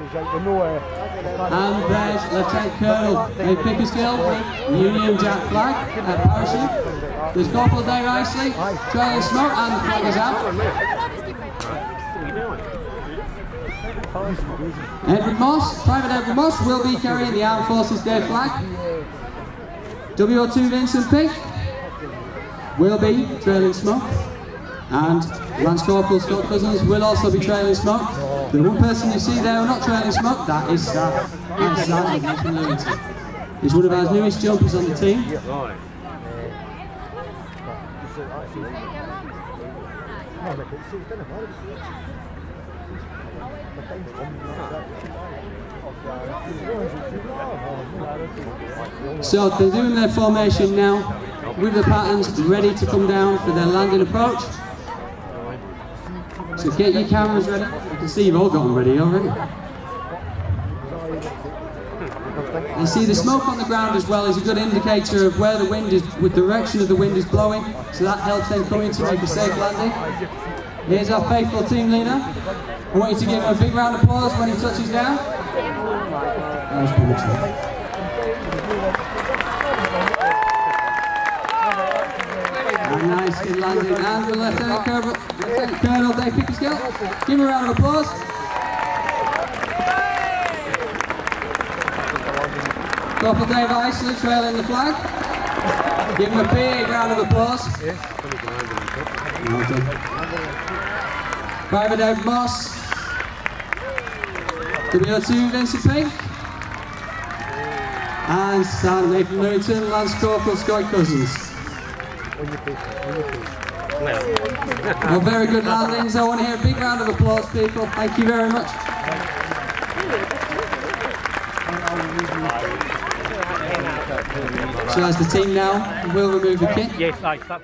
And there's Lieutenant Colonel Dave Pickersgill Union Jack flag at parachute. There's Corporal Dave Isley, trailing smoke, and the flag is out. Edward Moss, Private Edward Moss will be carrying the Armed Forces Day flag. WO2 Vincent Pink will be trailing smoke. And Lance Corporal Scott Cousins will also be trailing smoke. The one person you see there not trailing smoke, that is Sam. That is Nathan Lewington. He's one of our newest jumpers on the team. So they're doing their formation now with the patterns ready to come down for their landing approach. So get your cameras ready. I can see you've all got them ready already. You see the smoke on the ground as well is a good indicator of where the wind is, with the direction of the wind is blowing. So that helps them come in to make a safe landing. Here's our faithful team leader. I want you to give him a big round of applause when he touches down. That was. And nice good landing. And the Lieutenant Colonel, Colonel Dave Pickersgill. Give him a round of applause. Corporal Dave Isley trailing the flag. Give him a big round of applause. Private Ed Moss. WO2 Vincent Pink. And Sam Nathan Newton, Lance Corporal Scott Cousins. Well, very good landings. I want to hear a big round of applause, people. Thank you very much. So as the team now We'll remove the kit. Yes, I stop.